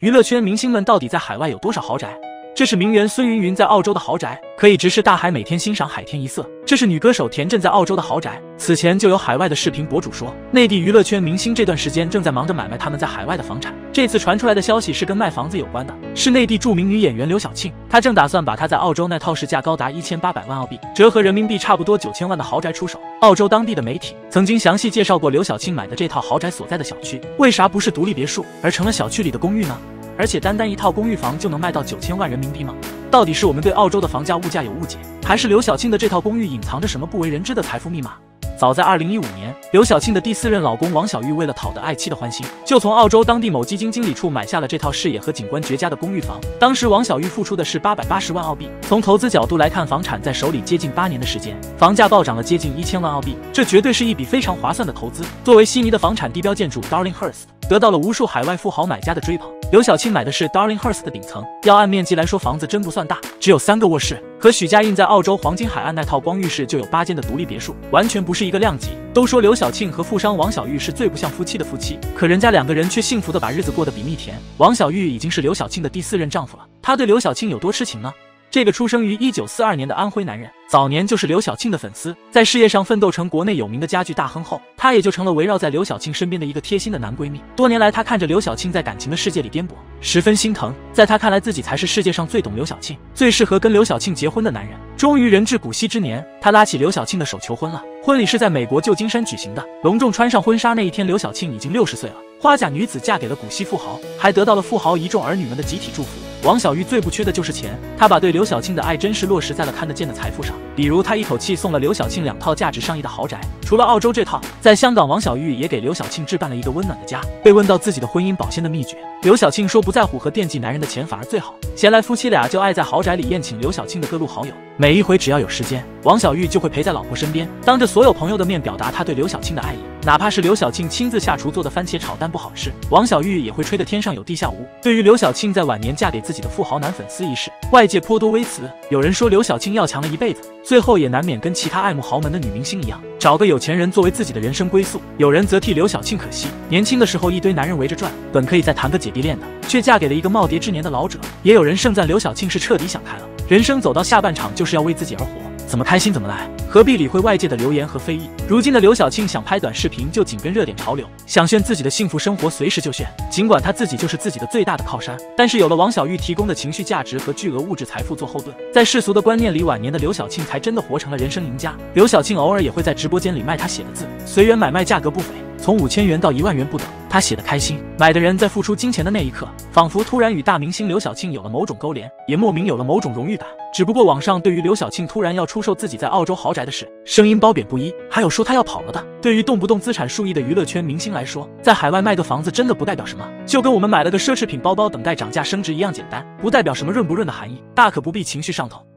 娱乐圈明星们到底在海外有多少豪宅？这是名媛孙芸芸在澳洲的豪宅，可以直视大海，每天欣赏海天一色。这是女歌手田震在澳洲的豪宅。此前就有海外的视频博主说，内地娱乐圈明星这段时间正在忙着买卖他们在海外的房产。这次传出来的消息是跟卖房子有关的，是内地著名女演员刘晓庆，她正打算把她在澳洲那套市价高达一千八百万澳币，折合人民币差不多九千万的豪宅出手。澳洲当地的媒体曾经详细介绍过刘晓庆买的这套豪宅所在的小区，为啥不是独立别墅，而成了小区里的公寓呢？而且单单一套公寓房就能卖到九千万人民币吗？到底是我们对澳洲的房价物价有误解，还是刘晓庆的这套公寓隐藏着什么不为人知的财富密码？早在二零一五年，刘晓庆的第四任老公王小玉为了讨得爱妻的欢心，就从澳洲当地某基金经理处买下了这套视野和景观绝佳的公寓房。当时王小玉付出的是八百八十万澳币。从投资角度来看，房产在手里接近八年的时间，房价暴涨了接近一千万澳币，这绝对是一笔非常划算的投资。作为悉尼的房产地标建筑，Darlinghurst 得到了无数海外富豪买家的追捧。刘晓庆买的是 Darlinghurst 的顶层，要按面积来说，房子真不算大，只有三个卧室。和许家印在澳洲黄金海岸那套光浴室就有八间的独立别墅，完全不是一个量级。都说刘晓庆和富商王小玉是最不像夫妻的夫妻，可人家两个人却幸福的把日子过得比蜜甜。王小玉已经是刘晓庆的第四任丈夫了，他对刘晓庆有多痴情呢？这个出生于一九四二年的安徽男人，早年就是刘晓庆的粉丝，在事业上奋斗成国内有名的家具大亨后，他也就成了围绕在刘晓庆身边的一个贴心的男闺蜜。多年来，他看着刘晓庆在感情的世界里颠簸，十分心疼。在他看来，自己才是世界上最懂刘晓庆、最适合跟刘晓庆结婚的男人。终于人至古稀之年，他拉起刘晓庆的手求婚了。婚礼是在美国旧金山举行的，隆重穿上婚纱那一天，刘晓庆已经六十岁了。花甲女子嫁给了古稀富豪，还得到了富豪一众儿女们的集体祝福。王小玉最不缺的就是钱，她把对刘晓庆的爱真实落实在了看得见的财富上。比如，她一口气送了刘晓庆两套价值上亿的豪宅。除了澳洲这套，在香港，王小玉也给刘晓庆置办了一个温暖的家。被问到自己的婚姻保鲜的秘诀，刘晓庆说：“不在乎和惦记男人的钱反而最好。闲来夫妻俩就爱在豪宅里宴请刘晓庆的各路好友。每一回只要有时间，王小玉就会陪在老婆身边，当着所有朋友的面表达他对刘晓庆的爱意。哪怕是刘晓庆亲自下厨做的番茄炒蛋不好吃，王小玉也会吹得天上有地下无。对于刘晓庆在晚年嫁给自自己的富豪男粉丝一事，外界颇多微词。有人说刘晓庆要强了一辈子，最后也难免跟其他爱慕豪门的女明星一样，找个有钱人作为自己的人生归宿。有人则替刘晓庆可惜，年轻的时候一堆男人围着转，本可以再谈个姐弟恋的，却嫁给了一个耄耋之年的老者。也有人盛赞刘晓庆是彻底想开了，人生走到下半场就是要为自己而活，怎么开心怎么来，何必理会外界的流言和非议？如今的刘晓庆想拍短视频就紧跟热点潮流，想炫自己的幸福生活随时就炫。尽管她自己就是自己的最大的靠山，但是有了王小玉提供的情绪价值和巨额物质财富做后盾，在世俗的观念里，晚年的刘晓庆才真的活成了人生赢家。刘晓庆偶尔也会在直播间里卖她写的字，随缘买卖，价格不菲，从五千元到一万元不等。他写的开心，买的人在付出金钱的那一刻，仿佛突然与大明星刘晓庆有了某种勾连，也莫名有了某种荣誉感。只不过网上对于刘晓庆突然要出售自己在澳洲豪宅的事，声音褒贬不一，还有说她要跑了的。对于动不动资产数亿的娱乐圈明星来说，在海外卖个房子真的不代表什么，就跟我们买了个奢侈品包包等待涨价升值一样简单，不代表什么润不润的含义，大可不必情绪上头。